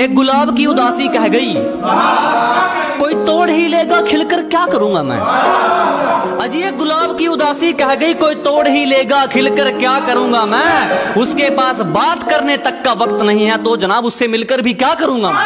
एक गुलाब की उदासी कह गई, कोई तोड़ ही लेगा, खिलकर क्या करूँगा मैं? अजी, एक गुलाब की उदासी कह गई, कोई तोड़ ही लेगा, खिलकर क्या करूँगा मैं? उसके पास बात करने तक का वक्त नहीं है तो जनाब उससे मिलकर भी क्या करूँगा मैं?